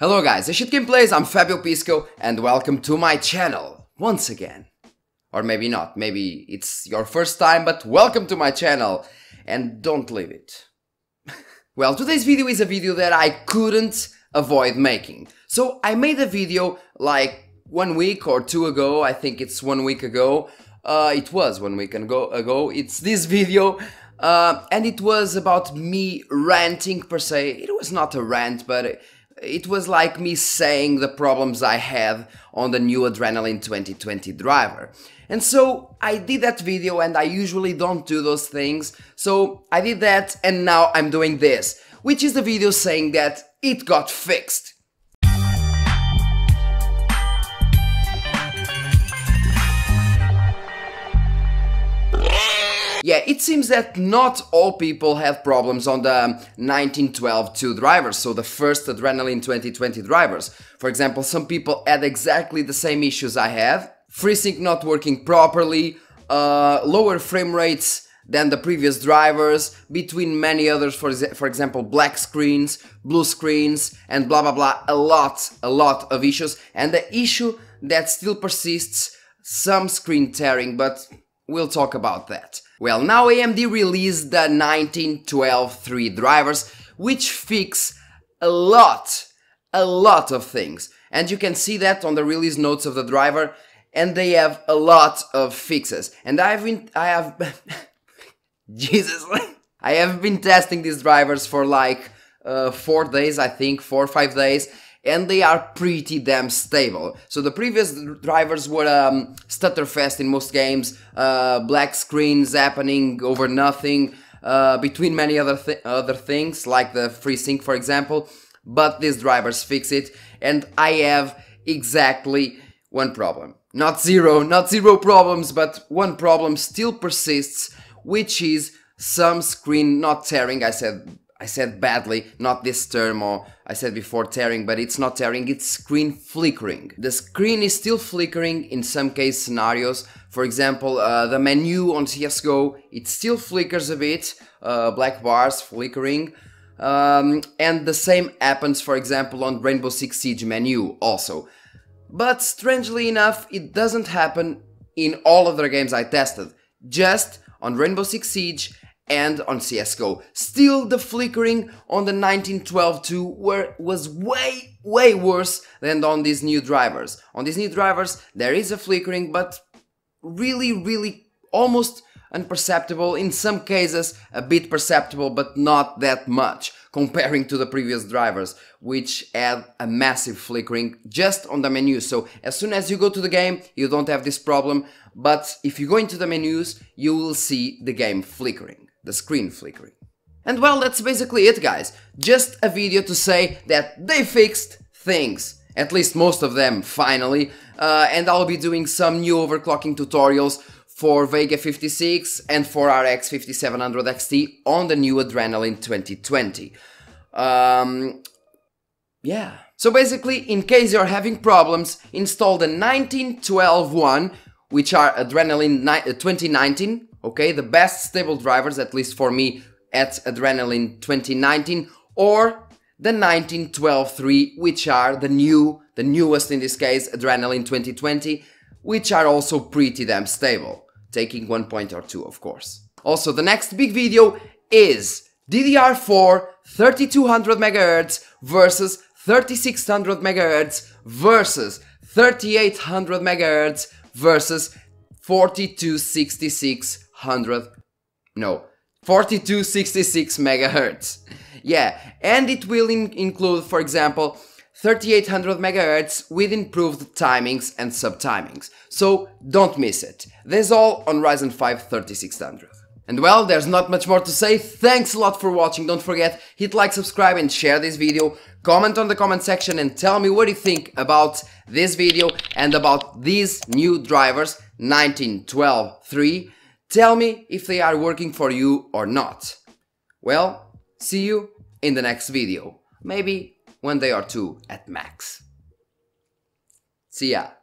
Hello guys, Shit Plays, I'm Fabio Pisco and welcome to my channel, once again. Or maybe not, maybe it's your first time, but welcome to my channel and don't leave it. well, today's video is a video that I couldn't avoid making. So I made a video like one week or two ago, I think it's one week ago. Uh, it was one week ago, ago. it's this video uh, and it was about me ranting per se. It was not a rant, but it was like me saying the problems I had on the new Adrenaline 2020 driver. And so I did that video and I usually don't do those things. So I did that and now I'm doing this, which is the video saying that it got fixed. Yeah, it seems that not all people have problems on the 1912-2 drivers, so the first Adrenaline 2020 drivers. For example, some people had exactly the same issues I have, FreeSync not working properly, uh, lower frame rates than the previous drivers, between many others, for, for example, black screens, blue screens, and blah blah blah, a lot, a lot of issues, and the issue that still persists, some screen tearing, but we'll talk about that. Well, now AMD released the 1912-3 drivers, which fix a lot, a lot of things. And you can see that on the release notes of the driver, and they have a lot of fixes. And I've been, I have, Jesus, I have been testing these drivers for like uh, four days, I think, four or five days, and they are pretty damn stable. So the previous drivers were um, stutterfest in most games, uh, black screens happening over nothing, uh, between many other th other things like the FreeSync for example. But these drivers fix it, and I have exactly one problem. Not zero, not zero problems, but one problem still persists, which is some screen not tearing. I said I said badly, not this term or I said before tearing, but it's not tearing, it's screen flickering. The screen is still flickering in some case scenarios. For example, uh, the menu on CSGO, it still flickers a bit, uh, black bars flickering. Um, and the same happens, for example, on Rainbow Six Siege menu also. But strangely enough, it doesn't happen in all other games I tested, just on Rainbow Six Siege and on CSGO. Still, the flickering on the 1912-2 were, was way, way worse than on these new drivers. On these new drivers, there is a flickering, but really, really almost imperceptible, in some cases a bit perceptible, but not that much, comparing to the previous drivers, which had a massive flickering just on the menu. So as soon as you go to the game, you don't have this problem, but if you go into the menus, you will see the game flickering the screen flickering. And well, that's basically it guys. Just a video to say that they fixed things. At least most of them, finally. Uh, and I'll be doing some new overclocking tutorials for Vega 56 and for RX 5700 XT on the new Adrenaline 2020. Um, yeah. So basically, in case you're having problems, install the 1912 one, which are Adrenaline 2019 okay? The best stable drivers, at least for me, at Adrenaline 2019 or the 1912-3, which are the new, the newest in this case, Adrenaline 2020, which are also pretty damn stable, taking one point or two, of course. Also, the next big video is DDR4 3200 MHz versus 3600 MHz versus 3800 MHz versus 4266 hundred, no, 4266 megahertz. Yeah, and it will in include, for example, 3800 megahertz with improved timings and subtimings. So don't miss it. That's all on Ryzen 5 3600. And well, there's not much more to say. Thanks a lot for watching. Don't forget, hit like, subscribe and share this video. Comment on the comment section and tell me what you think about this video and about these new drivers 1912.3 Tell me if they are working for you or not. Well, see you in the next video. Maybe one day or two at max. See ya.